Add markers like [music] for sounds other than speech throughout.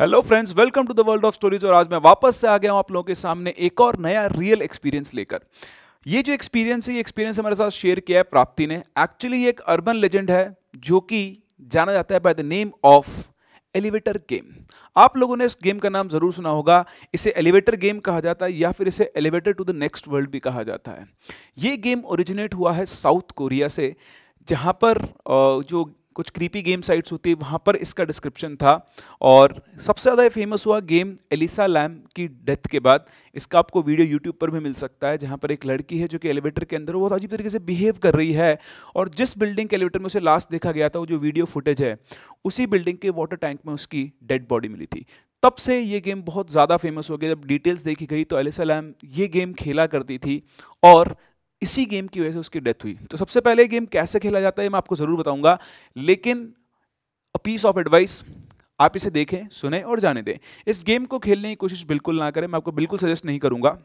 Hello friends welcome to the world of stories और आज मैं वापस से आ गया हूँ आप लोगों के सामने एक और नया रियल एक्सपीरियंस लेकर। ये जो एक्सपीरियंस है, ये एक्सपीरियंस हमारे साथ शेयर किया है प्राप्ति ने। एक्चुअली एक अर्बन लेजेंड है जो कि जाना जाता है by the name of elevator game आप लोगों ने इस गेम का नाम ज़रूर सुना होगा। इसे एलिवेटर गेम कहा जाता है या फिर इसे elevator to the next world भी कहा जाता है। ये गेम ओरिजिनेट हुआ है साउथ कोरिया से, जहाँ पर जो कुछ क्रीपी गेम साइट्स होती है, वहाँ पर इसका डिस्क्रिप्शन था। और सबसे ज़्यादा फ़ेमस हुआ गेम एलिसा लैम की डेथ के बाद। इसका आपको वीडियो यूट्यूब पर भी मिल सकता है, जहाँ पर एक लड़की है जो कि एलिवेटर के अंदर, वो बहुत अजीब तरीके से बिहेव कर रही है। और जिस बिल्डिंग के एलिवेटर में उसे लास्ट देखा गया था, वो जो वीडियो फुटेज है, उसी बिल्डिंग के वाटर टैंक में उसकी डेड बॉडी मिली थी। तब से ये गेम बहुत ज़्यादा फ़ेमस हो गया। जब डिटेल्स देखी गई तो एलिसा लैम ये गेम खेला करती थी। और इसी गेम की वजह से उसकी डेथ हुई। तो सबसे पहले गेम कैसे खेला जाता है मैं आपको ज़रूर बताऊँगा, लेकिन अ पीस ऑफ़ एडवाइस आप इसे देखें, सुने और जाने दें। इस गेम को खेलने की कोशिश बिल्कुल ना करें, मैं आपको बिल्कुल सजेस्ट नहीं करूँगा।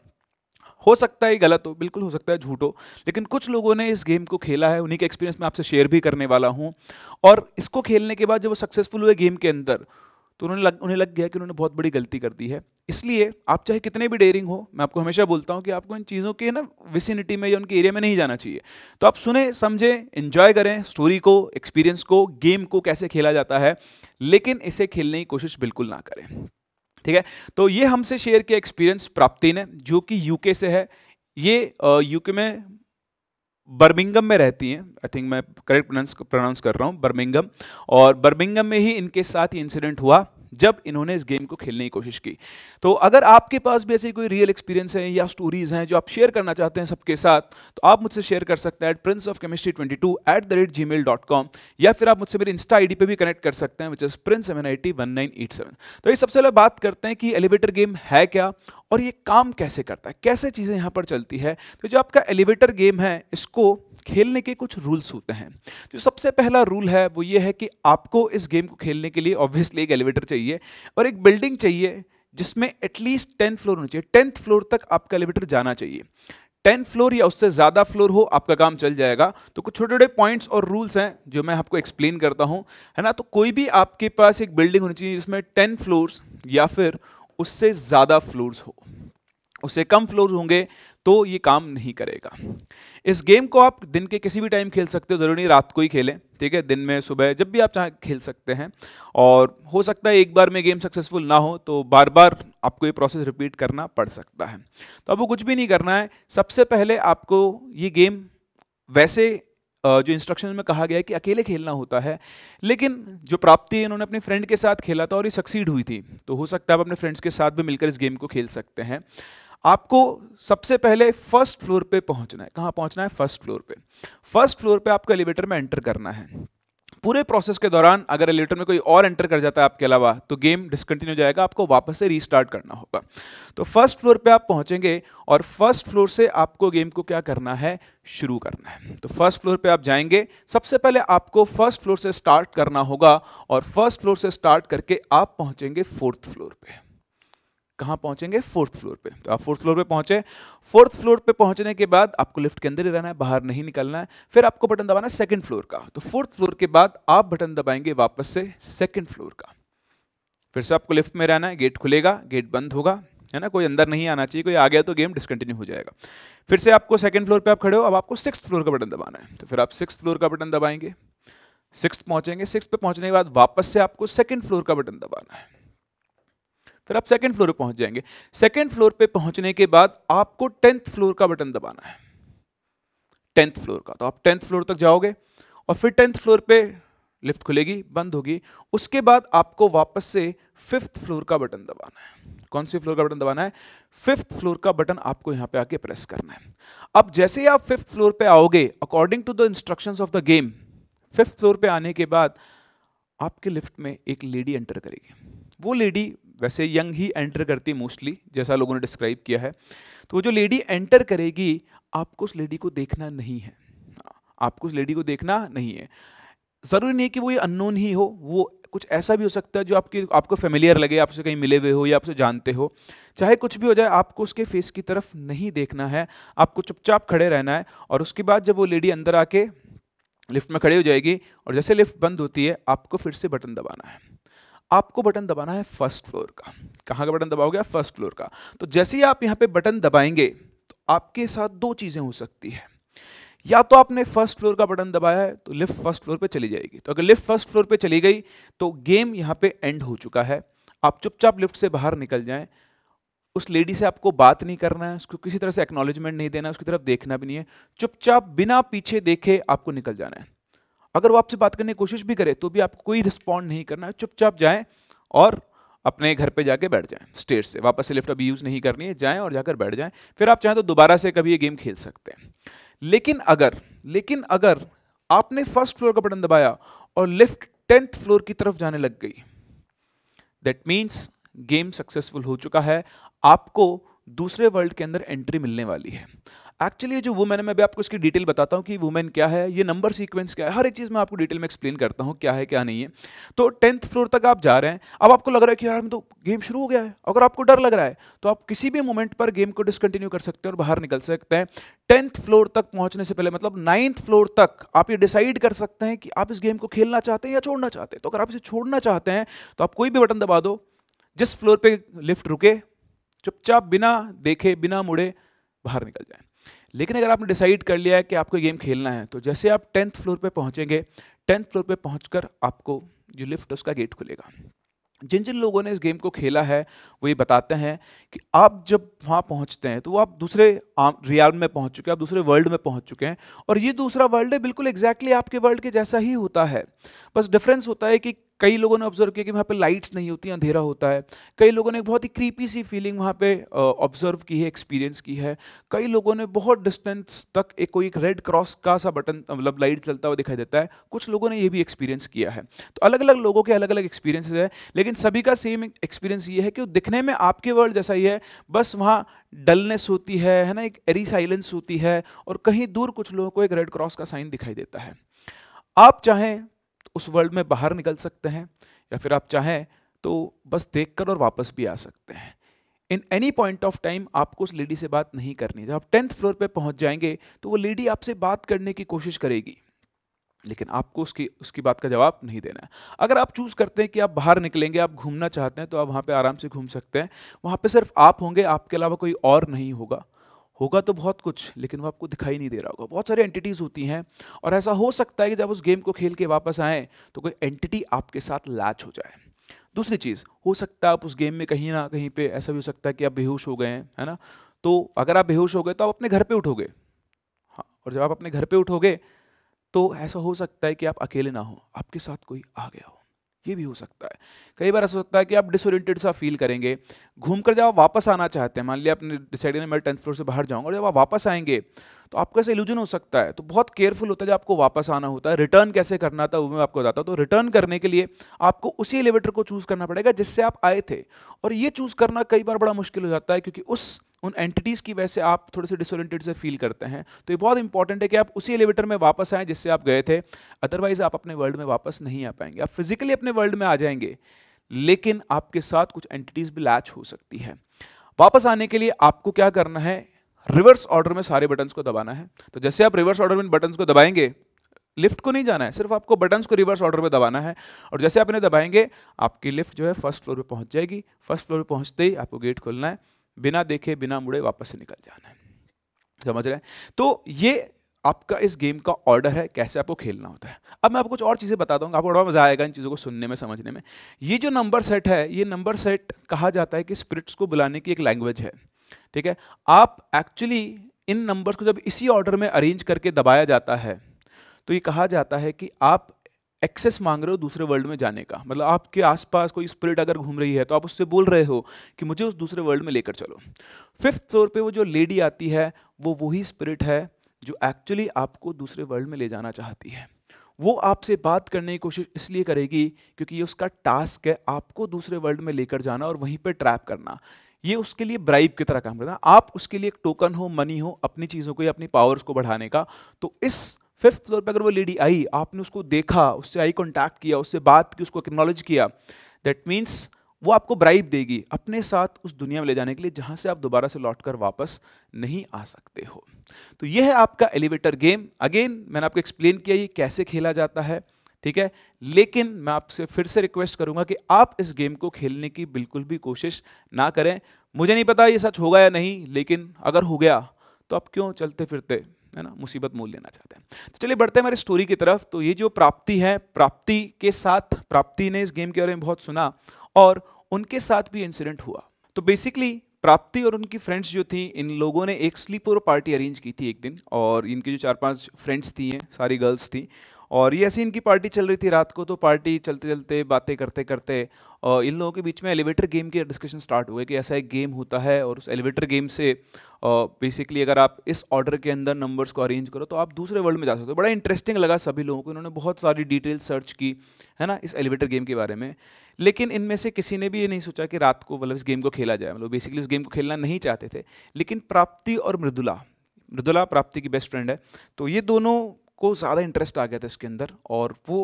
हो सकता है गलत हो, बिल्कुल हो सकता है झूठ हो, लेकिन कुछ लोगों ने इस गेम को खेला है, उन्हीं के एक्सपीरियंस में आपसे शेयर भी करने वाला हूँ। और इसको खेलने के बाद जब वो सक्सेसफुल हुए गेम के अंदर तो उन्होंने लग, उन्हें लग गया कि उन्होंने बहुत बड़ी गलती कर दी है। इसलिए आप चाहे कितने भी डेयरिंग हो मैं आपको हमेशा बोलता हूँ कि आपको इन चीज़ों के ना विसिनिटी में या उनके एरिया में नहीं जाना चाहिए। तो आप सुने समझें इंजॉय करें स्टोरी को एक्सपीरियंस को गेम को कैसे खेला जाता है लेकिन इसे खेलने की कोशिश बिल्कुल ना करें। ठीक है? तो ये हमसे शेयर किया एक्सपीरियंस प्राप्ति ने जो कि यूके से है। ये यूके में बर्मिंगम में रहती हैं। आई थिंक मैं करेक्ट प्रोनाउंस कर रहा हूँ, बर्मिंगम। और बर्मिंगम में ही इनके साथ ये इंसिडेंट हुआ। जब इन्होंने इस गेम को खेलने की कोशिश की। तो अगर आपके पास भी ऐसी कोई रियल एक्सपीरियंस है या स्टोरीज हैं जो आप शेयर करना चाहते हैं सबके साथ तो आप मुझसे शेयर कर सकते हैं at prince of chemistry twenty two at the rate Gmail dot com या फिर आप मुझसे मेरे इंस्टा आई डी पर भी कनेक्ट कर सकते हैं which is prince seven I T one nine eight seven तो ये सबसे पहले बात करते हैं कि एलिवेटर गेम है क्या और ये काम कैसे करता है, कैसे चीज़ें यहाँ पर चलती है। तो जो आपका एलिवेटर गेम है, इसको खेलने के कुछ रूल्स होते हैं। जो सबसे पहला रूल है, वो ये है कि आपको इस गेम को खेलने के लिए ऑब्वियसली एक एलिवेटर चाहिए और एक बिल्डिंग चाहिए, जिसमें एटलीस्ट टेंथ फ्लोर होना चाहिए। टेंथ फ्लोर तक आपका एलिवेटर जाना चाहिए। टेंथ फ्लोर या उससे ज़्यादा फ्लोर हो, आपका काम चल जाएगा। तो कुछ छोटे छोटे पॉइंट्स और रूल्स हैं, जो मैं आपको एक्सप्लेन करता हूँ। है ना? तो कोई भी आपके पास एक बिल्डिंग होनी चाहिए, जिसमें टेन फ्लोर्स या फिर उससे ज़्यादा फ्लोर्स हो। उससे कम फ्लोर होंगे तो ये काम नहीं करेगा। इस गेम को आप दिन के किसी भी टाइम खेल सकते हो, ज़रूरी रात को ही खेलें, ठीक है? दिन में, सुबह, जब भी आप चाहें खेल सकते हैं। और हो सकता है एक बार में गेम सक्सेसफुल ना हो तो बार बार आपको ये प्रोसेस रिपीट करना पड़ सकता है। तो आपको कुछ भी नहीं करना है। सबसे पहले आपको ये गेम वैसे जो इंस्ट्रक्शन में कहा गया है कि अकेले खेलना होता है, लेकिन जो प्राप्ति है, इन्होंने अपने फ्रेंड के साथ खेला था और ये सक्सीड हुई थी। तो हो सकता है आप अपने फ्रेंड्स के साथ भी मिलकर इस गेम को खेल सकते हैं। आपको सबसे पहले फ़र्स्ट फ्लोर पे पहुँचना है। कहाँ पहुँचना है? फ़र्स्ट फ्लोर पे। फ़र्स्ट फ्लोर पे आपको एलिवेटर में एंटर करना है। पूरे प्रोसेस के दौरान अगर एलिवेटर में कोई और एंटर कर जाता है आपके अलावा तो गेम डिसकंटिन्यू जाएगा, आपको वापस से रीस्टार्ट करना होगा। तो फ़र्स्ट फ्लोर पे आप पहुँचेंगे और फ़र्स्ट फ्लोर से आपको गेम को क्या करना है? शुरू करना है। तो फ़र्स्ट फ्लोर पे आप जाएँगे, सबसे पहले आपको फ़र्स्ट फ्लोर से स्टार्ट करना होगा और फ़र्स्ट फ्लोर से स्टार्ट करके आप पहुँचेंगे फोर्थ फ्लोर पे। कहाँ पहुँचेंगे? फोर्थ फ्लोर पे। तो आप फोर्थ फ्लोर पे पहुँचे। फोर्थ फ्लोर पे पहुँचने के बाद आपको लिफ्ट के अंदर ही रहना है, बाहर नहीं निकलना है। फिर आपको बटन दबाना है सेकेंड फ्लोर का। तो फोर्थ फ्लोर के बाद आप बटन दबाएँगे वापस से सेकेंड फ्लोर का। फिर से आपको लिफ्ट में रहना है गेट खुलेगा गेट बंद होगा, है ना? कोई अंदर नहीं आना चाहिए, कोई आ गया तो गेम डिसकंटिन्यू हो जाएगा। फिर से आपको सेकंड फ्लोर पे आप खड़े हो, अब आपको सिक्स फ्लोर का बटन दबाना है। तो फिर आप सिक्स फ्लोर का बटन दबाएँगे। सिक्स पहुँचेंगे। सिक्स पे पहुँचने के बाद वापस से आपको सेकंड फ्लोर का बटन दबाना है। फिर आप सेकंड फ्लोर पर पहुँच जाएँगे। सेकंड फ्लोर पर पहुँचने के बाद आपको टेंथ फ्लोर का बटन दबाना है। टेंथ फ्लोर का तो आप टेंथ फ्लोर तक जाओगे और फिर टेंथ फ्लोर पे लिफ्ट खुलेगी, बंद होगी। उसके बाद आपको वापस से फिफ्थ फ्लोर का बटन दबाना है। कौन सी फ्लोर का बटन दबाना है? फिफ्थ फ्लोर का बटन आपको यहाँ पे आके प्रेस करना है। अब जैसे ही आप फिफ्थ फ्लोर पे आओगे according to the instruction of the game fifth floor पे आने के बाद आपके लिफ्ट में एक लेडी एंटर करेगी। वो लेडी वैसे यंग ही एंटर करती मोस्टली, जैसा लोगों ने डिस्क्राइब किया है। तो वो जो लेडी एंटर करेगी, आपको उस लेडी को देखना नहीं है। आपको उस लेडी को देखना नहीं है। ज़रूरी नहीं है कि वो ये अननोन ही हो, वो कुछ ऐसा भी हो सकता है जो आपकी, आपको फेमिलियर लगे, आपसे कहीं मिले हुए हो या आपसे जानते हो। चाहे कुछ भी हो जाए, आपको उसके फेस की तरफ़ नहीं देखना है। आपको चुपचाप खड़े रहना है और उसके बाद जब वो लेडी अंदर आके लिफ्ट में खड़ी हो जाएगी और जैसे लिफ्ट बंद होती है, आपको फिर से बटन दबाना है। आपको बटन दबाना है फ़र्स्ट फ्लोर का। कहाँ का बटन दबाओगे आप? फ़र्स्ट फ्लोर का। तो जैसे ही आप यहाँ पे बटन दबाएँगे तो आपके साथ दो चीज़ें हो सकती है। या तो आपने फ़र्स्ट फ्लोर का बटन दबाया है तो लिफ्ट फ़र्स्ट फ्लोर पे चली जाएगी। तो अगर लिफ्ट फ़र्स्ट फ्लोर पे चली गई तो गेम यहाँ पे एंड हो चुका है। आप चुपचाप लिफ्ट से बाहर निकल जाएँ। उस लेडी से आपको बात नहीं करना है, उसको किसी तरह से एक्नॉलेजमेंट नहीं देना उसकी तरफ़ देखना भी नहीं है। चुपचाप बिना पीछे देखे आपको निकल जाना है। अगर वो आपसे बात करने की कोशिश भी करे तो भी आपको कोई रिस्पॉन्ड नहीं करना है। चुपचाप जाएँ और अपने घर पे जाके बैठ जाएँ स्टेज से। वापस से लिफ्ट अभी यूज़ नहीं करनी है, जाएँ और जाकर बैठ जाएँ। फिर आप चाहें तो दोबारा से कभी ये गेम खेल सकते हैं। लेकिन अगर लेकिन अगर आपने फ़र्स्ट फ्लोर का बटन दबाया और लिफ्ट टेंथ फ्लोर की तरफ़ जाने लग गई दैट मीन्स गेम सक्सेसफुल हो चुका है। आपको दूसरे वर्ल्ड के अंदर एंट्री मिलने वाली है। एक्चुअली जो वुमेन है, मैं भी आपको इसकी डिटेल बताता हूँ कि वुमेन क्या है, ये नंबर सीक्वेंस क्या है, हर एक चीज़ मैं आपको डिटेल में एक्सप्लेन करता हूँ क्या है, क्या नहीं है। तो टेंथ फ्लोर तक आप जा रहे हैं। अब आपको लग रहा है कि यार तो गेम शुरू हो गया है। अगर आपको डर लग रहा है तो आप किसी भी मोमेंट पर गेम को डिसकंटिन्यू कर सकते हैं और बाहर निकल सकते हैं। टेंथ फ्लोर तक पहुँचने से पहले मतलब नाइन्थ फ्लोर तक आप ये डिसाइड कर सकते हैं कि आप इस गेम को खेलना चाहते हैं या छोड़ना चाहते हैं। तो अगर आप इसे छोड़ना चाहते हैं तो आप कोई भी बटन दबा दो। जिस फ्लोर पे लिफ्ट रुके, चुपचाप बिना देखे, बिना मुड़े, बाहर निकल जाए। लेकिन अगर आपने डिसाइड कर लिया है कि आपको गेम खेलना है तो जैसे आप टेंथ फ्लोर पे पहुँचेंगे टेंथ फ्लोर पे पहुंचकर आपको जो लिफ्ट उसका गेट खुलेगा। जिन जिन लोगों ने इस गेम को खेला है, वो ये बताते हैं कि आप जब वहाँ पहुँचते हैं तो वो आप दूसरे रियाल में पहुँच चुके हैं, आप दूसरे वर्ल्ड में पहुँच चुके हैं, और ये दूसरा वर्ल्ड है, बिल्कुल एग्जैक्टली exactly आपके वर्ल्ड के जैसा ही होता है। बस डिफरेंस होता है कि कई लोगों ने ऑब्ज़र्व किया कि वहाँ पे लाइट्स नहीं होती, अंधेरा होता है। कई लोगों ने एक बहुत ही क्रीपी सी फीलिंग वहाँ पे ऑब्ज़र्व की है एक्सपीरियंस की है। कई लोगों ने बहुत डिस्टेंस तक एक कोई एक रेड क्रॉस का सा बटन मतलब लाइट चलता हुआ दिखाई देता है। कुछ लोगों ने ये भी एक्सपीरियंस किया है। तो अलग अलग लोगों के अलग अलग एक्सपीरियंस है, लेकिन सभी का सेम एक्सपीरियंस ये है कि दिखने में आपके वर्ल्ड जैसा ही है। बस वहाँ डलनेस होती है है ना? एक एरी साइलेंस होती है और कहीं दूर कुछ लोगों को एक रेड क्रॉस का साइन दिखाई देता है। आप चाहें उस वर्ल्ड में बाहर निकल सकते हैं या फिर आप चाहें तो बस देखकर और वापस भी आ सकते हैं। In any point of time आपको उस लेडी से बात नहीं करनी। जब आप टेंथ फ्लोर पे पहुँच जाएँगे तो वो लेडी आपसे बात करने की कोशिश करेगी। लेकिन आपको उसकी उसकी बात का जवाब नहीं देना है। अगर आप चूज़ करते हैं कि आप बाहर निकलेंगे, आप घूमना चाहते हैं तो आप वहाँ पे आराम से घूम सकते हैं। वहाँ पे सिर्फ़ आप होंगे, आपके अलावा कोई और नहीं होगा। होगा तो बहुत कुछ, लेकिन वो आपको दिखाई नहीं दे रहा होगा। बहुत सारी एंटिटीज़ होती हैं, और ऐसा हो सकता है कि जब उस गेम को खेल के वापस आएँ तो कोई एंटिटी आपके साथ लैच हो जाए। दूसरी चीज़, हो सकता है आप उस गेम में कहीं ना कहीं पे ऐसा भी हो सकता है कि आप बेहोश हो गए हैं, है ना? तो अगर आप बेहोश हो गए तो आप अपने घर पे उठोगे। हाँ और जब आप अपने घर पे उठोगे तो ऐसा हो सकता है कि आप अकेले ना हो, आपके साथ कोई आ गया हो। ये भी हो सकता है। कई बार ऐसा होता है कि आप डिसोरिएंटेड सा फील करेंगे, घूमकर जब आप वापस आना चाहते हैं, मान लिया आपने डिसाइड किया मैं टेंथ फ्लोर से बाहर जाऊँगा और जब आप वापस आएँगे तो आपको ऐसा इल्यूजन हो सकता है। तो बहुत केयरफुल होता है जब आपको वापस आना होता है। रिटर्न कैसे करना था वो मैं आपको बताता हूँ। तो रिटर्न करने के लिए आपको उसी एलिवेटर को चूज़ करना पड़ेगा जिससे आप आए थे। और ये चूज़ करना कई बार बड़ा मुश्किल हो जाता है क्योंकि उस उन एंटिटीज़ की वजह से आप थोड़े से डिसोरेंटेड से फील करते हैं। तो ये बहुत इंपॉर्टेंट है कि आप उसी एलिवेटर में वापस आएँ जिससे आप गए थे। अदरवाइज़ आप अपने वर्ल्ड में वापस नहीं आ पाएँगे। आप फिजिकली अपने वर्ल्ड में आ जाएँगे, लेकिन आपके साथ कुछ एंटिटीज़ भी लैच हो सकती है। वापस आने के लिए आपको क्या करना है? रिवर्स ऑर्डर में सारे बटन्स को दबाना है। तो जैसे आप रिवर्स ऑर्डर में बटन्स को दबाएँगे लिफ्ट को नहीं जाना है, सिर्फ़ आपको बटन्स को रिवर्स ऑर्डर में दबाना है। और जैसे आप इन्हें दबाएँगे, आपकी लिफ्ट जो है फ़र्स्ट फ्लोर पे पहुँच जाएगी। फ़र्स्ट फ्लोर पे पहुँचते ही आपको गेट खोलना है। बिना देखे, बिना मुड़े वापस से निकल जाना है। समझ रहे हैं? तो ये आपका इस गेम का ऑर्डर है, कैसे आपको खेलना होता है। अब मैं आपको कुछ और चीज़ें बता दूँगा, आपको बड़ा मज़ा आएगा इन चीज़ों को सुनने में, समझने में। ये जो नंबर सेट है, ये नंबर सेट कहा जाता है कि स्पिरिट्स को बुलाने की एक लैंग्वेज है। ठीक है? आप एक्चुअली इन नंबर्स को जब इसी ऑर्डर में अरेंज करके दबाया जाता है तो ये कहा जाता है कि आप एक्सेस मांग रहे हो दूसरे वर्ल्ड में जाने का। मतलब आपके आसपास कोई स्पिरिट अगर घूम रही है तो आप उससे बोल रहे हो कि मुझे उस दूसरे वर्ल्ड में लेकर चलो। फिफ्थ फ्लोर पे वो जो लेडी आती है, वो वही स्पिरिट है जो एक्चुअली आपको दूसरे वर्ल्ड में ले जाना चाहती है। वो आपसे बात करने की कोशिश इसलिए करेगी क्योंकि ये उसका टास्क है आपको दूसरे वर्ल्ड में लेकर जाना और वहीं पर ट्रैप करना। ये उसके लिए ब्राइब की तरह काम करना आप उसके लिए एक टोकन हो, मनी हो, अपनी चीज़ों को या अपनी पावर्स को बढ़ाने का तो इस फिफ्थ फ्लोर पर अगर वो लेडी आई, आपने उसको देखा, उससे आई कॉन्टैक्ट किया, उससे बात की, उसको एक्नॉलेज किया दैट मीन्स वो आपको ब्राइब देगी अपने साथ उस दुनिया में ले जाने के लिए जहाँ से आप दोबारा से लौट कर वापस नहीं आ सकते हो। तो यह है आपका एलिवेटर गेम अगेन मैंने आपको एक्सप्लेन किया ये कैसे खेला जाता है, ठीक है? लेकिन मैं आपसे फिर से रिक्वेस्ट करूँगा कि आप इस गेम को खेलने की बिल्कुल भी कोशिश ना करें। मुझे नहीं पता ये सच होगा या नहीं, लेकिन अगर हो गया तो आप क्यों चलते फिरते? है ना, मुसीबत मोल लेना चाहते हैं। तो चलिए बढ़ते हैं हमारे स्टोरी की तरफ़। तो ये जो प्राप्ति है, प्राप्ति के साथ, प्राप्ति ने इस गेम के बारे में बहुत सुना और उनके साथ भी इंसिडेंट हुआ। तो बेसिकली प्राप्ति और उनकी फ्रेंड्स जो थी, इन लोगों ने एक स्लीपर पार्टी अरेंज की थी एक दिन और इनकी जो चार पाँच फ्रेंड्स थी, सारी गर्ल्स थी और ये ऐसी इनकी पार्टी चल रही थी रात को तो पार्टी चलते चलते, बातें करते करते और इन लोगों के बीच में एलिवेटर गेम की डिस्कशन स्टार्ट हुए कि ऐसा एक गेम होता है और उस एलिवेटर गेम से बेसिकली अगर आप इस ऑर्डर के अंदर नंबर्स को अरेंज करो तो आप दूसरे वर्ल्ड में जा सकते हो। बड़ा इंटरेस्टिंग लगा सभी लोगों को, इन्होंने बहुत सारी डिटेल सर्च की, है ना, इस एलिवेटर गेम के बारे में। लेकिन इनमें से किसी ने भी ये नहीं सोचा कि रात को मतलब इस गेम को खेला जाए मतलब बेसिकली उस गेम को खेलना नहीं चाहते थे। लेकिन प्राप्ति और मृदुला मृदुला प्राप्ति की बेस्ट फ्रेंड है। तो ये दोनों को ज़्यादा इंटरेस्ट आ गया था इसके अंदर और वो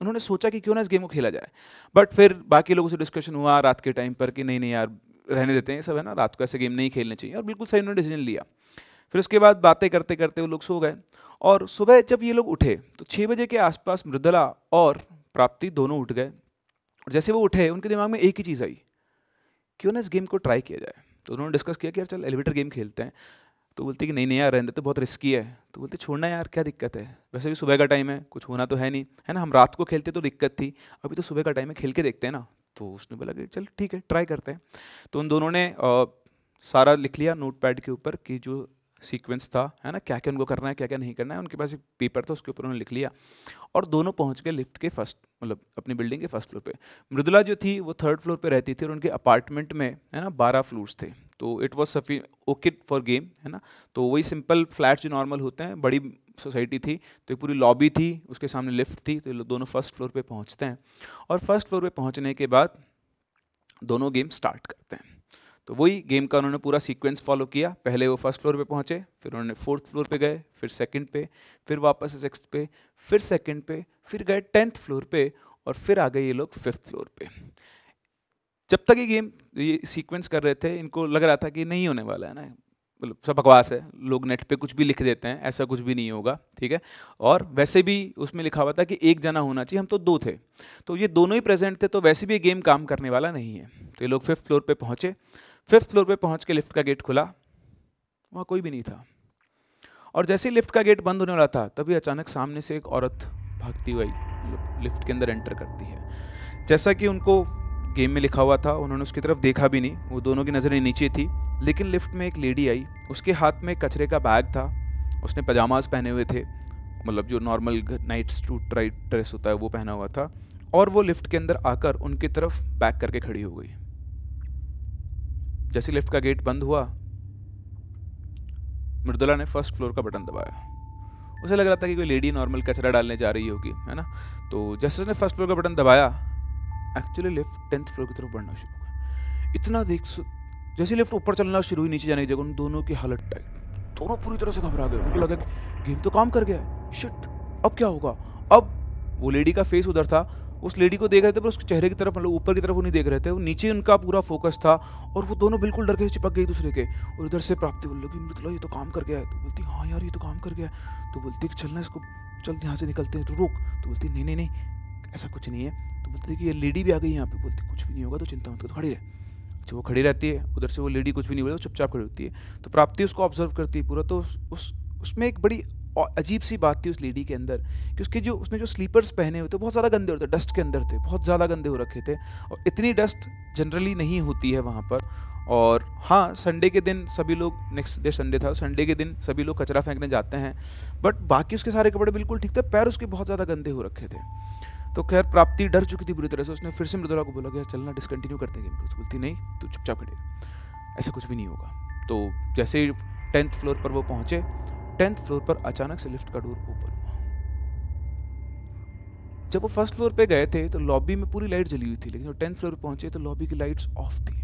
उन्होंने सोचा कि क्यों ना इस गेम को खेला जाए। बट फिर बाकी लोगों से डिस्कशन हुआ रात के टाइम पर कि नहीं नहीं यार, रहने देते हैं सब, है ना? रात को ऐसे गेम नहीं खेलने चाहिए और बिल्कुल सही उन्होंने डिसीज़न लिया। फिर उसके बाद बातें करते करते वो लोग सो गए और सुबह जब ये लोग उठे तो छः बजे के आसपास मृदला और प्राप्ति दोनों उठ गए। और जैसे वो उठे, उनके दिमाग में एक ही चीज़ आई, क्यों ना इस गेम को ट्राई किया जाए? तो उन्होंने डिस्कस किया कि यार चल एलिवेटर गेम खेलते हैं। तो बोलती कि नहीं नहीं यार रहने तो बहुत रिस्की है। तो बोलते छोड़ना यार क्या दिक्कत है? वैसे भी सुबह का टाइम है कुछ होना तो है नहीं। है ना हम रात को खेलते तो दिक्कत थी अभी तो सुबह का टाइम है खेल के देखते हैं ना। तो उसने बोला कि चल ठीक है ट्राई करते हैं। तो उन दोनों ने आ, सारा लिख लिया नोट पैड के ऊपर कि जो सीक्वेंस था है ना क्या क्या उनको करना है क्या क्या नहीं करना है। उनके पास एक पेपर था उसके ऊपर उन्होंने लिख लिया। और दोनों पहुँच गए लिफ्ट के फ़र्स्ट मतलब अपनी बिल्डिंग के फ़र्स्ट फ्लोर पे। मृदुला जो थी वो थर्ड फ्लोर पे रहती थी और उनके अपार्टमेंट में है ना बारह फ्लोर्स थे। तो इट वॉज़ सफी ओके फॉर गेम है ना? तो वही सिंपल फ्लैट जो नॉर्मल होते हैं, बड़ी सोसाइटी थी तो एक पूरी लॉबी थी, उसके सामने लिफ्ट थी तो दोनों फ़र्स्ट फ्लोर पे पहुँचते हैं। और फ़र्स्ट फ्लोर पे पहुँचने के बाद दोनों गेम स्टार्ट करते हैं। तो वही गेम का उन्होंने पूरा सीक्वेंस फॉलो किया। पहले वो फ़र्स्ट फ्लोर पे पहुँचे, फिर उन्होंने फोर्थ फ्लोर पे गए, फिर सेकंड पे, फिर वापस सिक्स पे, फिर सेकंड पे, फिर गए टेंथ फ्लोर पे, और फिर आ गए ये लोग फिफ्थ फ्लोर पे। जब तक ये गेम, ये सीक्वेंस कर रहे थे, इनको लग रहा था कि नहीं होने वाला है ना। मतलब सब बकवास है। लोग नेट पे कुछ भी लिख देते हैं, ऐसा कुछ भी नहीं होगा, ठीक है? और वैसे भी उसमें लिखा हुआ था कि एक जना होना चाहिए, हम तो दो थे। तो ये दोनों ही प्रेजेंट थे तो वैसे भी ये गेम काम करने वाला नहीं है। तो ये लोग फिफ्थ फ्लोर पे पहुँचे। फिफ्थ फ्लोर पे पहुँच के लिफ्ट का गेट खुला। वहाँ कोई भी नहीं था। और जैसे ही लिफ्ट का गेट बंद होने वाला था, तभी अचानक सामने से एक औरत भागती हुई मतलब लिफ्ट के अंदर एंटर करती है। जैसा कि उनको गेम में लिखा हुआ था, उन्होंने उसकी तरफ़ देखा भी नहीं, वो दोनों की नज़रें नीचे थी, लेकिन लिफ्ट में एक लेडी आई, उसके हाथ में कचरे का बैग था, उसने पजामाज पहने हुए थे मतलब जो normal night suit right dress होता है, वो पहना हुआ था, और वो लिफ्ट के अंदर आकर उनकी तरफ़ बैक करके खड़ी हो गई। जैसे लिफ्ट का गेट बंद हुआ, मृदुला ने फ़र्स्ट फ्लोर का बटन दबाया। उसे लग रहा था कि कोई लेडी नॉर्मल कचरा डालने जा रही होगी, है ना? तो जैसे उसने फ़र्स्ट फ्लोर का बटन दबाया एक्चुअली लिफ्ट टेंथ फ्लोर की तरफ़ बढ़ना शुरू हो गया इतना देख जैसे लिफ्ट ऊपर चलना शुरू हुई, नीचे जाने की जगह, उन दोनों की हालत टाइट। दोनों पूरी तरह से घबरा गए। उनको लगा कि गेम तो काम कर गया शिट अब क्या होगा? अब वो लेडी का फेस उधर था। उस लेडी को देख रहे थे, पर उसके चेहरे की तरफ़ मतलब ऊपर की तरफ़ वो नहीं देख रहे थे। वो नीचे उनका पूरा फोकस था और वो दोनों बिल्कुल डर के चिपक गए दूसरे के। और इधर से प्राप्ति बोल लगी मतलब ये तो काम कर गया है। तो बोलती हाँ यार, ये तो काम कर गया है। तो बोलती कि चलना इसको, चल यहाँ से निकलते हैं तो रोक। तो बोलती, नहीं नहीं नहीं ऐसा कुछ नहीं है। तो बोलती कि ये लेडी भी आ गई यहाँ पे। बोलती कुछ भी नहीं होगा तो चिंता मत तो खड़ी रहे। अच्छा वो खड़ी रहती है, उधर से वो लेडी कुछ भी नहीं बोलती चुपचाप खड़ी होती है। तो प्राप्ति उसको ऑब्ज़र्व करती है पूरा। तो उस उसमें एक बड़ी अजीब सी बात थी उस लेडी के अंदर कि उसके जो, उसने जो स्लीपर्स पहने हुए थे बहुत ज़्यादा गंदे होते डस्ट के अंदर थे, बहुत ज़्यादा गंदे हो रखे थे। और इतनी डस्ट जनरली नहीं होती है वहाँ पर। और हाँ संडे के दिन सभी लोग नेक्स्ट डे संडे था संडे के दिन सभी लोग कचरा फेंकने जाते हैं। बट बाकी उसके सारे कपड़े बिल्कुल ठीक थे, पैर उसके बहुत ज़्यादा गंदे हो रखे थे। तो खैर, प्राप्ति डर चुकी थी बुरी तरह से। उसने फिर से मृदुला को बोला कि चलना डिसकंटिन्यू करते हैं गेम बोलती, नहीं तो चुपचाप खड़े ऐसा कुछ भी नहीं होगा। तो जैसे ही टेंथ फ्लोर पर वो पहुँचे टेंथ फ्लोर पर अचानक से लिफ्ट का डोर ओपन हुआ। जब वो फ़र्स्ट फ्लोर पे गए थे तो लॉबी में पूरी लाइट जली हुई थी, लेकिन जब टेंथ फ्लोर पर पहुँचे तो लॉबी की लाइट्स ऑफ़ थी।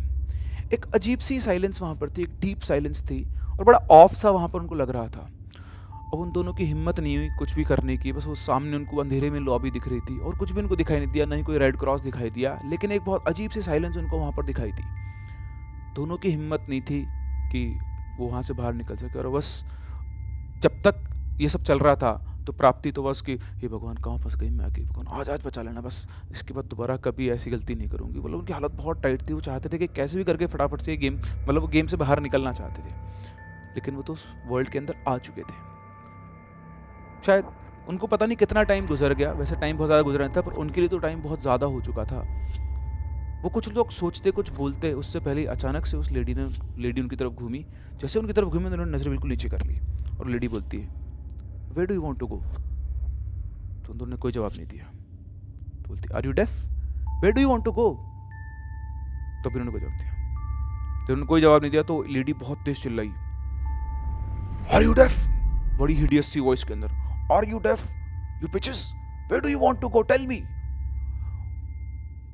एक अजीब सी साइलेंस वहाँ पर थी, एक डीप साइलेंस थी, और बड़ा ऑफ़ सा वहाँ पर उनको लग रहा था। अब उन दोनों की हिम्मत नहीं हुई कुछ भी करने की, बस वो सामने उनको अंधेरे में लॉबी दिख रही थी और कुछ भी उनको दिखाई नहीं दिया, ना ही कोई रेड क्रॉस दिखाई दिया, लेकिन एक बहुत अजीब सी साइलेंस उनको वहाँ पर दिखाई दी दोनों की हिम्मत नहीं थी कि वो वहाँ से बाहर निकल सके और बस जब तक ये सब चल रहा था तो प्राप्ति तो बस कि हे भगवान कहाँ फंस गई, मैं आके भगवान आज आज बचा लेना, बस इसके बाद दोबारा कभी ऐसी गलती नहीं करूँगी। मतलब उनकी हालत बहुत टाइट थी, वो चाहते थे कि कैसे भी करके फटाफट से गेम मतलब वो गेम से बाहर निकलना चाहते थे, लेकिन वो तो उस वर्ल्ड के अंदर आ चुके थे। शायद उनको पता नहीं कितना टाइम गुजर गया। वैसे टाइम बहुत ज़्यादा गुजरा था, पर उनके लिए तो टाइम बहुत ज़्यादा हो चुका था। वो कुछ लोग सोचते, कुछ बोलते, उससे पहले अचानक से उस लेडी ने लेडी उनकी तरफ़ घूमी। जैसे उनकी तरफ़ घूमी, उन्होंने नज़र बिल्कुल नीचे कर ली और लेडी बोलती है where do you want to go तो उन्होंने कोई जवाब नहीं दिया। तो बोलती are you deaf where do you want to go तो फिर उन्होंने कोई जवाब दिया। तो उन्होंने कोई जवाब नहीं दिया तो लेडी बहुत तेज चिल्लाई आर यू डेफ बड़ी हिडियस सी वॉइस के अंदर। Are you deaf you bitches where do you want to go tell me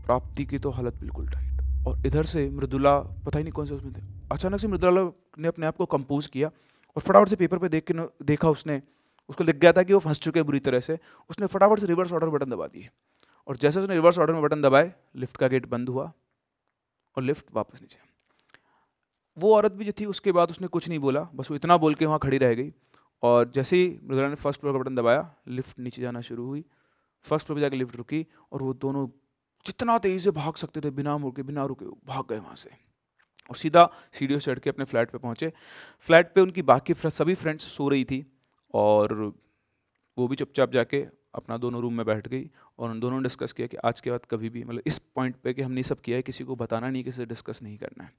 Prapti की तो हालत बिल्कुल टाइट और इधर से मृदुला, पता ही नहीं कौन से उसमें थे। अचानक से मृदुला ने अपने आप को कंपोज किया और फटाफट से पेपर पे देख के देखा उसने। उसको लिख गया था कि वो फंस चुके हैं बुरी तरह से। उसने फटाफट से रिवर्स ऑर्डर बटन दबा दिए। और जैसे उसने रिवर्स ऑर्डर में बटन दबाए लिफ्ट का गेट बंद हुआ और लिफ्ट वापस नीचे। वो औरत भी जो थी, उसके बाद उसने कुछ नहीं बोला। बस वो इतना बोल के वहाँ खड़ी रह गई। और जैसे ही मृदुला ने फ़र्स्ट फ्लोर का बटन दबाया लिफ्ट नीचे जाना शुरू हुई। फ़र्स्ट फ्लोर पर जाकर लिफ्ट रुकी और वो दोनों जितना तेज़ी से भाग सकते थे, बिना रुके बिना रुके, भाग गए वहाँ से। और सीधा सीढ़ियों से चढ़ के अपने फ्लैट पे पहुँचे। फ्लैट पे उनकी बाकी सभी फ्रेंड्स सो रही थी और वो भी चुपचाप जाके अपना दोनों रूम में बैठ गई और उन दोनों ने डिस्कस किया कि आज के बाद कभी भी मतलब इस पॉइंट पे कि हमने सब किया है, किसी को बताना नहीं किसी से डिस्कस नहीं करना है।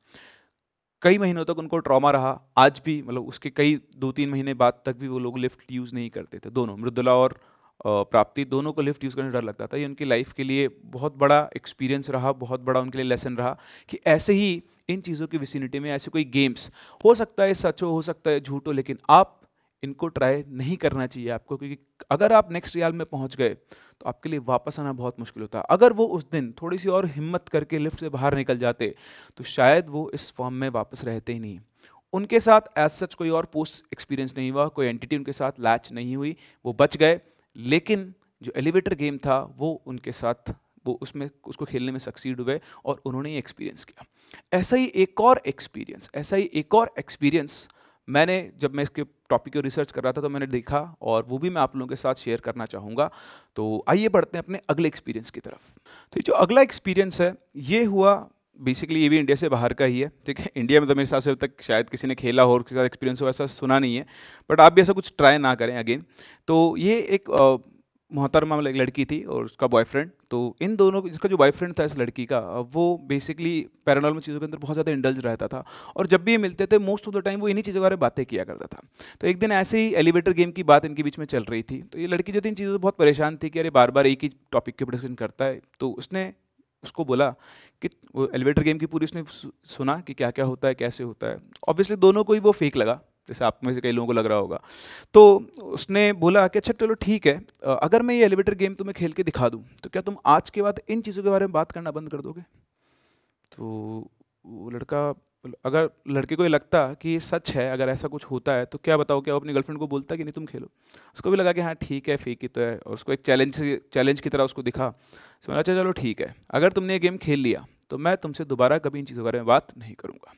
कई महीनों तक उनको ट्रॉमा रहा। आज भी मतलब उसके कई दो तीन महीने बाद तक भी वो लोग लिफ्ट यूज़ नहीं करते थे। दोनों, मृदुला और प्राप्ति, दोनों को लिफ्ट यूज़ करने डर लगता था। ये उनकी लाइफ के लिए बहुत बड़ा एक्सपीरियंस रहा, बहुत बड़ा उनके लिए लेसन रहा कि ऐसे ही इन चीज़ों की विसिनिटी में ऐसे कोई गेम्स हो सकता है सच हो हो सकता है झूठ हो, लेकिन आप इनको ट्राई नहीं करना चाहिए आपको, क्योंकि अगर आप नेक्स्ट रियाल में पहुँच गए तो आपके लिए वापस आना बहुत मुश्किल होता है। अगर वो उस दिन थोड़ी सी और हिम्मत करके लिफ्ट से बाहर निकल जाते तो शायद वो इस फॉर्म में वापस रहते ही नहीं। उनके साथ एज सच कोई और पोस्ट एक्सपीरियंस नहीं हुआ, कोई एंटिटी उनके साथ लैच नहीं हुई, वो बच गए। लेकिन जो एलिवेटर गेम था, वो उनके साथ, वो उसमें, उसको खेलने में सक्सीड हुए और उन्होंने एक्सपीरियंस किया। ऐसा ही एक और एक्सपीरियंस ऐसा ही एक और एक्सपीरियंस मैंने जब मैं इसके टॉपिक को रिसर्च कर रहा था तो मैंने देखा और वो भी मैं आप लोगों के साथ शेयर करना चाहूँगा। तो आइए बढ़ते हैं अपने अगले एक्सपीरियंस की तरफ़। तो ये जो अगला एक्सपीरियंस है, ये हुआ बेसिकली ये भी इंडिया से बाहर का ही है, ठीक है? इंडिया में तो मेरे हिसाब से अब तक शायद किसी ने खेला हो और किसी साथ एक्सपीरियंस हो, ऐसा सुना नहीं है। बट आप भी ऐसा कुछ ट्राई ना करें अगेन तो ये एक मोहतरमा एक लड़की थी और उसका बॉयफ्रेंड तो इन दोनों इसका जो बॉयफ्रेंड था इस लड़की का वो बेसिकली पैरानॉर्मल चीज़ों के अंदर बहुत ज़्यादा इंडल्ज रहता था और जब भी ये मिलते थे मोस्ट ऑफ़ द टाइम वो इन्हीं चीज़ों के बारे में बातें किया करता था। तो एक दिन ऐसे ही एलिवेटर गेम की बात इनके बीच में चल रही थी तो ये लड़की जो थी, इन चीज़ों से बहुत परेशान थी कि अरे बार बार एक ही टॉपिक के डिस्कशन करता है। तो उसने उसको बोला कि, वो एलिवेटर गेम की पूरी उसने सुना कि क्या क्या होता है, कैसे होता है। ऑब्वियसली दोनों को ही वो फेक लगा। जैसे आप में से कई लोगों को लग रहा होगा। तो उसने बोला कि अच्छा चलो ठीक है अगर मैं ये एलिवेटर गेम तुम्हें खेल के दिखा दूँ तो क्या तुम आज के बाद इन चीज़ों के बारे में बात करना बंद कर दोगे? तो वो लड़का, अगर लड़के को ये लगता कि ये सच है, अगर ऐसा कुछ होता है तो क्या बताओ, क्या वो अपनी गर्लफ्रेंड को बोलता कि नहीं, तुम खेलो? उसको भी लगा कि हाँ ठीक है फेक ही तो है। और उसको एक चैलेंज चैलेंज की तरह उसको दिखा। तो अच्छा चलो ठीक है, अगर तुमने ये गेम खेल लिया तो मैं तुमसे दोबारा कभी इन चीज़ों के बारे में बात नहीं करूँगा।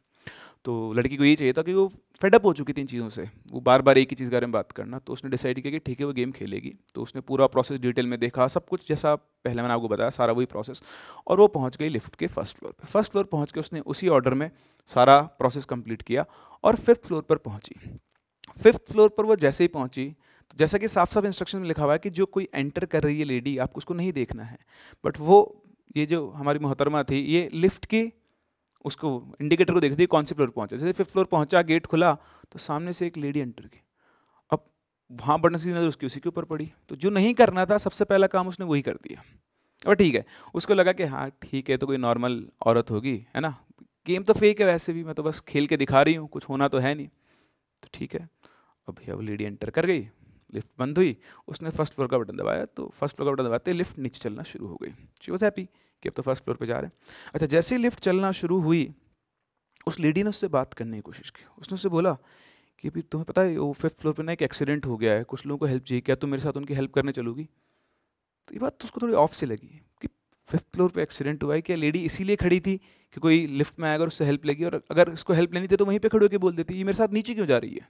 तो लड़की को ये चाहिए था कि वो फेडअप हो चुकी थी इन चीज़ों से। वो बार बार एक ही चीज़ के बारे में बात करना। तो उसने डिसाइड किया कि ठीक है, वो गेम खेलेगी। तो उसने पूरा प्रोसेस डिटेल में देखा, सब कुछ जैसा पहले मैंने आपको बताया, सारा वही प्रोसेस और वो पहुँच गई लिफ्ट के फ़र्स्ट फ्लोर पर फ़र्स्ट फ्लोर पहुँच के उसने उसी ऑर्डर में सारा प्रोसेस कंप्लीट किया और फिफ्थ फ्लोर पर पहुँची। फिफ्थ फ्लोर पर वो जैसे ही पहुँची तो जैसा कि साफ़ साफ़ इंस्ट्रक्शन में लिखा हुआ है कि जो कोई एंटर कर रही है लेडी आपको उसको नहीं देखना है। बट वो, ये जो हमारी मोहतरमा थी, ये लिफ्ट की उसको इंडिकेटर को देखती कौन से फ्लोर पहुँचा? जैसे फिफ्थ फ्लोर पहुँचा गेट खुला तो सामने से एक लेडी एंटर की अब वहाँ बढ़ने से नज़र उसकी उसी के ऊपर पड़ी। तो जो नहीं करना था, सबसे पहला काम उसने वही कर दिया। और ठीक है, उसको लगा कि हाँ ठीक है तो कोई नॉर्मल औरत होगी, है ना? गेम तो फेक है वैसे भी, मैं तो बस खेल के दिखा रही हूँ, कुछ होना तो है नहीं। तो ठीक है अब भैया वो लेडी एंटर कर गई लिफ्ट बंद हुई, उसने फ़र्स्ट फ्लोर का बटन दबाया तो फ़र्स्ट फ्लोर का बटन दबाते लिफ्ट नीचे चलना शुरू हो गई। शी वॉज़ हैप्पी कि अब तो फ़र्स्ट फ्लोर पे जा रहे हैं। अच्छा जैसे ही लिफ्ट चलना शुरू हुई, उस लेडी ने उससे बात करने की कोशिश की। उसने उससे बोला कि अभी तुम्हें पता है, वो फिफ्थ फ्लोर पर ना एक एक्सीडेंट हो गया है, कुछ लोगों को हेल्प चाहिए, क्या तुम मेरे साथ उनकी हेल्प करने चलोगी? तो ये बात तो उसको थोड़ी ऑफ़ से लगी कि फिफ्थ फ्लोर पे एक्सीडेंट हुआ है, क्या लेडी इसीलिए खड़ी थी कि कोई लिफ्ट में आएगा उससे हेल्प लेगी? और अगर उसको हेल्प लेनी थी तो वहीं पे खड़े होकर बोल देती, ये मेरे साथ नीचे क्यों जा रही है?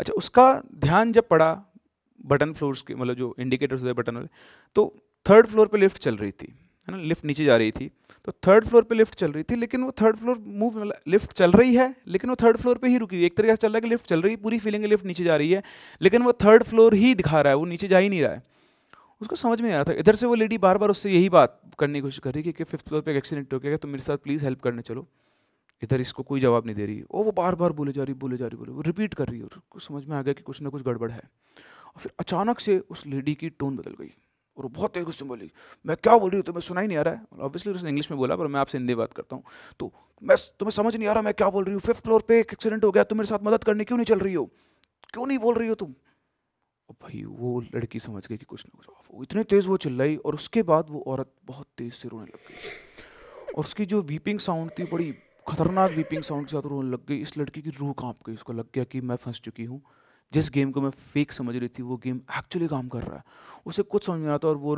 अच्छा उसका ध्यान जब पड़ा बटन फ्लोर्स के मतलब जो इंडिकेटर्स होते बटन वाले तो थर्ड फ्लोर पर लिफ्ट चल रही थी। है ना लिफ्ट नीचे जा रही थी। तो थर्ड फ्लोर पे लिफ्ट चल रही थी, लेकिन वो थर्ड फ्लोर मूव लिफ्ट चल रही है, लेकिन वो थर्ड फ्लोर पे ही रुकी हुई एक तरीके से चल रहा है कि लिफ्ट चल रही है पूरी फीलिंग लिफ्ट नीचे जा रही है, लेकिन वो थर्ड फ्लोर ही दिखा रहा है, वो नीचे जा ही नहीं रहा है। उसको समझ में नहीं आ रहा था। इधर से वो लेडी बार बार उससे यही बात करने की कोशिश कर रही है कि फिफ्थ फ्लोर पर एक्सीडेंट हो गया तो मेरे साथ प्लीज़ हेल्प करने चलो। इधर इसको कोई जवाब नहीं दे रही। ओ वो बार बार बोले जा रही, बोले जा रही, बोले वो रिपीट कर रही है उसको समझ में आ गया कि कुछ ना कुछ गड़बड़ है। और फिर अचानक से उस लेडी की टोन बदल गई। और बहुत तेज से बोली, मैं क्या बोल रही हूँ? तुम्हें सुनाई नहीं आ रहा है? ऑब्वियसली उसने इंग्लिश में बोला, पर मैं आपसे हिंदी बात करता हूँ। तो मैं तुम्हें समझ नहीं आ रहा मैं क्या बोल रही हूँ? फिफ्थ फ्लोर पे एक एक्सीडेंट हो गया, तुम मेरे साथ मदद करने क्यों नहीं चल रही हो? क्यों नहीं बोल रही हो तुम? भाई वो लड़की समझ गई कि कुछ ना कुछ वो इतने तेज़ वो चिल्लाई और उसके बाद वो औरत बहुत तेज़ से रोने लग गई। और उसकी जो वीपिंग साउंड थी, बड़ी खतरनाक वीपिंग साउंड के साथ रोने लग गई। इस लड़की की रूह काँप गई। उसको लग गया कि मैं फंस चुकी हूँ। जिस गेम को मैं फेक समझ रही थी, वो गेम एक्चुअली काम कर रहा है। उसे कुछ समझ नहीं आता और वो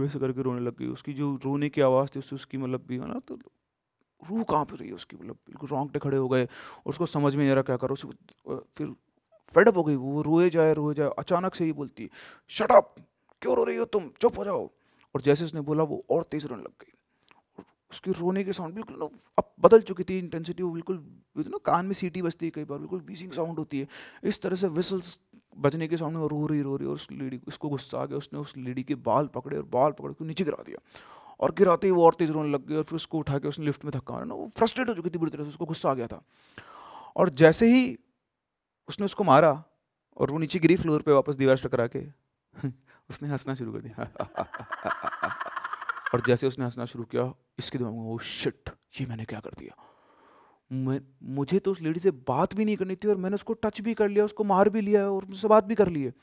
वैसे करके रोने लग गई। उसकी जो रोने की आवाज़ थी, उससे उसकी मतलब भी है ना तो रूह काँप रही है उसकी मतलब बिल्कुल रोंगटे खड़े हो गए और उसको समझ में नहीं आ रहा क्या करो। उसको फिर फेडअप हो गई। वो रोए जाए रोए जाए, अचानक से ही बोलती शट अप क्यों रो रही हो तुम? चुप हो जाओ! और जैसे उसने बोला, वो और तेज रोने लग गई। उसकी रोने के साउंड बिल्कुल ना अब बदल चुकी थी इंटेंसिटी वो बिल्कुल ना कान में सीटी बजती है कई बार, बिल्कुल वीजिंग साउंड होती है। इस तरह से विसल्स बजने के सामने रो रही रो रही और उस लेडी उसको गुस्सा आ गया, उसने उस लेडी के बाल पकड़े और बाल पकड़ के नीचे गिरा दिया। और गिराते ही वो और तेज रोने लग गई और फिर उसको उठा के उसने लिफ्ट में धक्का मारा। वो फ्रस्ट्रेट हो चुकी थी बुरी तरह से, उसको गुस्सा आ गया था। और जैसे ही उसने उसको मारा और वो नीचे गिरी फ्लोर पे वापस दीवार टकरा के, [laughs] उसने हंसना शुरू कर दिया। [laughs] और जैसे उसने हंसना शुरू किया इसके दिमाग में वो शिट ये मैंने क्या कर दिया? मैं, मुझे तो उस लेडी से बात भी नहीं करनी थी और मैंने उसको टच भी कर लिया, उसको मार भी लिया और मुझसे बात भी कर ली है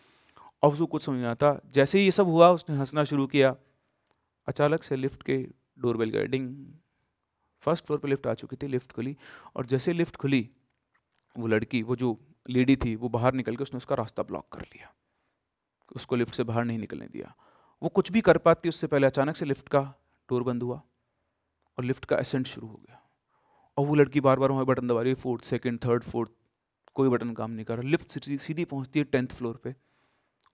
अब उसको कुछ समझ नहीं आता। जैसे ही ये सब हुआ, उसने हंसना शुरू किया। अचानक से लिफ्ट के डोरबेल गए। डिंग फ़र्स्ट फ्लोर पे लिफ्ट आ चुकी थी लिफ्ट खुली। और जैसे लिफ्ट खुली, वो लड़की, वो जो लेडी थी, वो बाहर निकल के उसने उसका रास्ता ब्लॉक कर लिया। उसको लिफ्ट से बाहर नहीं निकलने दिया। वो कुछ भी कर पाती उससे पहले अचानक से लिफ्ट का डोर बंद हुआ। और लिफ्ट का असेंट शुरू हो गया। और वो लड़की बार बार वहाँ बटन दबा रही है फोर्थ सेकेंड थर्ड फोर्थ कोई बटन काम नहीं कर रहा। लिफ्ट सीधी सीधी पहुँचती है टेंथ फ्लोर पे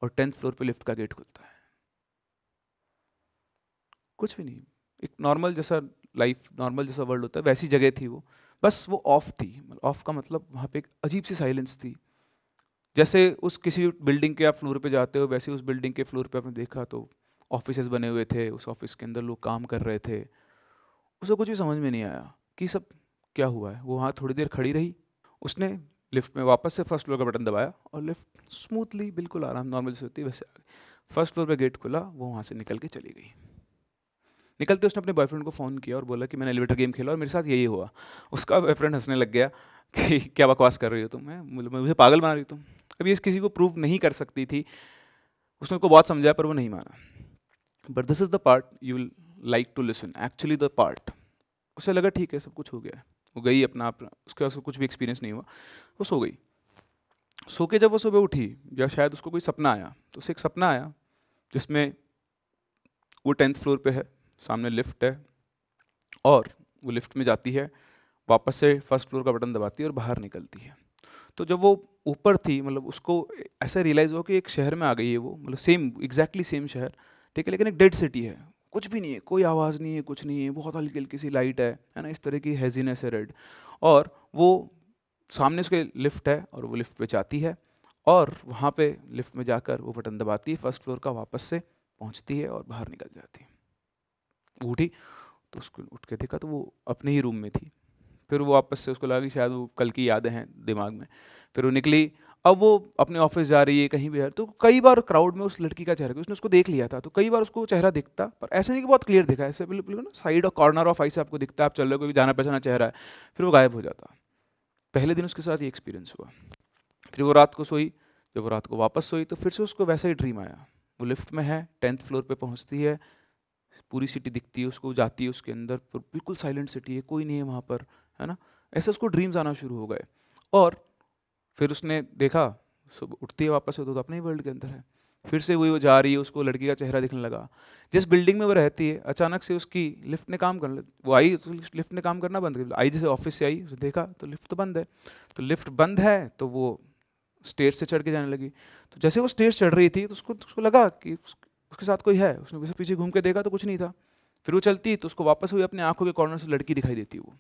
और टेंथ फ्लोर पे लिफ्ट का गेट खुलता है। कुछ भी नहीं। एक नॉर्मल जैसा लाइफ नॉर्मल जैसा वर्ल्ड होता है, वैसी जगह थी वो। बस वो ऑफ़ थी। ऑफ़ का मतलब वहाँ पे एक अजीब सी साइलेंस थी। जैसे उस किसी बिल्डिंग के आप फ्लोर पे जाते हो, वैसे उस बिल्डिंग के फ्लोर पे आपने देखा तो ऑफ़िस बने हुए थे, उस ऑफ़िस के अंदर लोग काम कर रहे थे। उसे कुछ भी समझ में नहीं आया कि सब क्या हुआ है। वो वहाँ थोड़ी देर खड़ी रही। उसने लिफ्ट में वापस से फ़र्स्ट फ्लोर का बटन दबाया और लिफ्ट स्मूथली, बिल्कुल आराम, नॉर्मल से होती वैसे आ गई फ़र्स्ट फ्लोर पर गेट खुला, वो वहाँ से निकल के चली गई। निकलते उसने अपने बॉयफ्रेंड को फ़ोन किया और बोला कि मैंने एलिवेटर गेम खेला और मेरे साथ यही हुआ। उसका बॉयफ्रेंड हंसने लग गया कि [laughs] क्या बकवास कर रही हो तुम मैं मुझे पागल बना रही तुम। अभी इस किसी को प्रूव नहीं कर सकती थी। उसने उसको बहुत समझाया पर वो नहीं माना। But this is the part you like to listen actually the part उसे लगा, ठीक है, सब कुछ हो गया वो गई अपना अपना, उसके पास कुछ भी एक्सपीरियंस नहीं हुआ। वो सो गई। सो के जब वो सुबह उठी, या शायद उसको कोई सपना आया तो उसे एक सपना आया, जिसमें वो टेंथ फ्लोर पे है, सामने लिफ्ट है, और वो लिफ्ट में जाती है, वापस से फ़र्स्ट फ्लोर का बटन दबाती है और बाहर निकलती है। तो जब वो ऊपर थी मतलब उसको ऐसा रियलाइज़ हुआ कि एक शहर में आ गई है वो मतलब सेम एग्जैक्टली सेम शहर, ठीक है, लेकिन एक डेड सिटी है। कुछ भी नहीं है, कोई आवाज़ नहीं है, कुछ नहीं है, बहुत हल्की हल्की सी लाइट है है ना, इस तरह की हैजीनेस है रेड और वो सामने उसके लिफ्ट है और वो लिफ्ट पे जाती है और वहाँ पे लिफ्ट में जाकर वो बटन दबाती है फ़र्स्ट फ्लोर का वापस से पहुँचती है और बाहर निकल जाती है। उठी तो उसको उठ के देखा तो वो अपने ही रूम में थी, फिर वो वापस से उसको लगा कि शायद वो कल की यादें हैं दिमाग में, फिर वो निकली अब वो अपने ऑफ़िस जा रही है, कहीं भी है तो कई बार क्राउड में उस लड़की का चेहरा उसने उसको देख लिया था तो कई बार उसको चेहरा दिखता, पर ऐसे नहीं कि बहुत क्लियर दिखा, ऐसे बिल्कुल ना साइड और कॉर्नर ऑफ़ आई से आपको दिखता है, आप चल रहे हो जाना पहचाना चेहरा है, फिर वो गायब हो जाता। पहले दिन उसके साथ ये एक्सपीरियंस हुआ। फिर वो रात को सोई, जब वो रात को वापस सोई तो फिर से उसको वैसा ही ड्रीम आया। वो लिफ्ट में है टेंथ फ्लोर पर पहुँचती है, पूरी सिटी दिखती है उसको, जाती है उसके अंदर, बिल्कुल साइलेंट सिटी है, कोई नहीं है वहाँ पर, है ना? ऐसे उसको ड्रीम्स आना शुरू हो गए। और फिर उसने देखा सुबह उठती है वापस तो, तो अपने ही वर्ल्ड के अंदर है। फिर से वही वो जा रही है उसको लड़की का चेहरा दिखने लगा। जिस बिल्डिंग में वो रहती है अचानक से उसकी लिफ्ट ने काम करने वो आई तो लिफ्ट ने काम करना बंद कर आई जैसे ऑफ़िस से आई उसे देखा तो लिफ्ट तो बंद है। तो लिफ्ट बंद है तो वो स्टेज से चढ़ के जाने लगी। तो जैसे वो स्टेज चढ़ रही थी तो उसको उसको लगा कि उसके साथ कोई है। उसने पीछे घूम के देखा तो कुछ नहीं था। फिर वो चलती तो उसको वापस हुई अपने आँखों के कॉर्नर से लड़की दिखाई देती वो।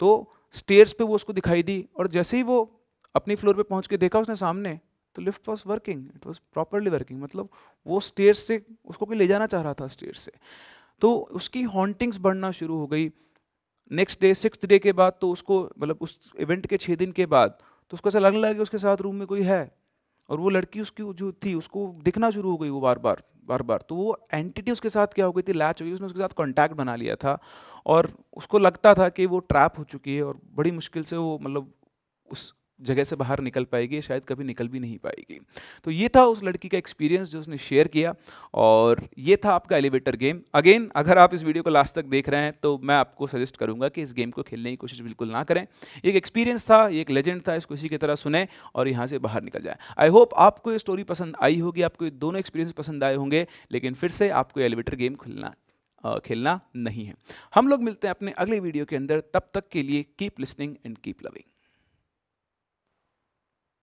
तो स्टेयर्स पे वो उसको दिखाई दी और जैसे ही वो अपनी फ्लोर पे पहुँच के देखा उसने सामने तो lift was working it was properly working मतलब वो स्टेयर्स से उसको कोई ले जाना चाह रहा था स्टेयर्स से। तो उसकी हॉन्टिंग्स बढ़ना शुरू हो गई। नेक्स्ट डे सिक्स डे के बाद तो उसको मतलब उस इवेंट के छः दिन के बाद तो उसको ऐसा लगने लगा कि उसके साथ रूम में कोई है। और वो लड़की उसकी जो थी, उसको दिखना शुरू हो गई वो बार बार बार बार तो वो एंटिटी उसके साथ क्या हो गई थी? लैच हो गई, उसने उसके साथ कांटेक्ट बना लिया था। और उसको लगता था कि वो ट्रैप हो चुकी है और बड़ी मुश्किल से वो मतलब उस जगह से बाहर निकल पाएगी शायद कभी निकल भी नहीं पाएगी। तो ये था उस लड़की का एक्सपीरियंस जो उसने शेयर किया और ये था आपका एलिवेटर गेम अगेन अगर आप इस वीडियो को लास्ट तक देख रहे हैं तो मैं आपको सजेस्ट करूँगा कि इस गेम को खेलने की कोशिश बिल्कुल ना करें। एक एक्सपीरियंस था एक लेजेंड था, इसको इसी की तरह सुने और यहाँ से बाहर निकल जाए। आई होप आपको ये स्टोरी पसंद आई होगी, आपको ये दोनों एक्सपीरियंस पसंद आए होंगे, लेकिन फिर से आपको एलिवेटर गेम खुलना खेलना नहीं है। हम लोग मिलते हैं अपने अगले वीडियो के अंदर, तब तक के लिए keep listening and keep loving